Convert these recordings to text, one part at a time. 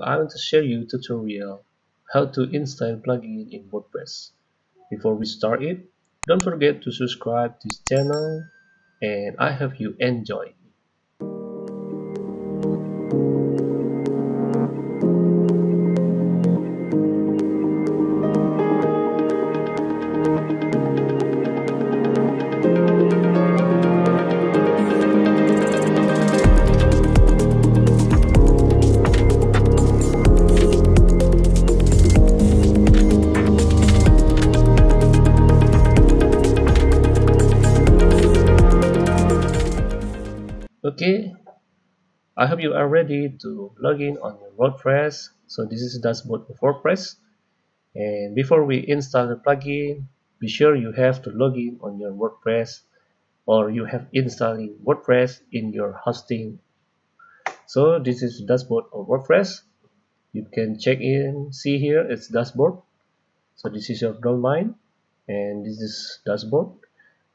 I want to share you tutorial how to install plugin in WordPress. Before we start it, don't forget to subscribe this channel and I hope you enjoy. Okay. I hope you are ready to log in on your WordPress. So this is dashboard of WordPress. And before we install the plugin be sure you have to log in on your WordPress or you have installing WordPress in your hosting. So this is dashboard of WordPress. You can check in see here it's dashboard. So this is your domain and this is dashboard.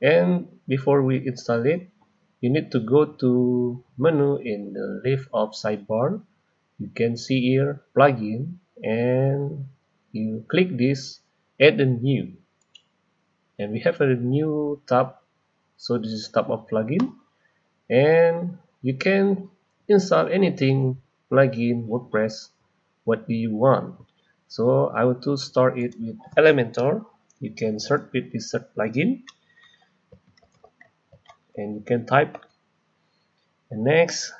And before we install it you need to go to menu in the left of sidebar. You can see here plugin and you click this add a new. And we have a new tab. So this is tab of plugin. And you can install anything plugin WordPress what do you want. So I want to start it with Elementor. You can search with this search plugin and you can type. And next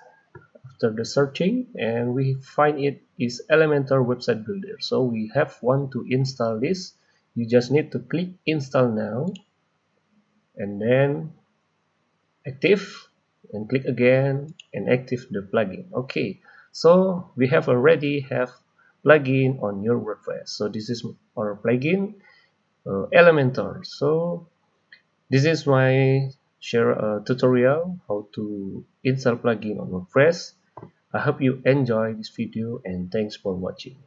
after the searching and we find it is Elementor website builder. So we have one to install this. You just need to click install now and then active and click again and active the plugin. Okay so we have already have plugin on your WordPress so this is our plugin uh, Elementor. So this is my share a tutorial how to install plugin on WordPress. I hope you enjoy this video and thanks for watching.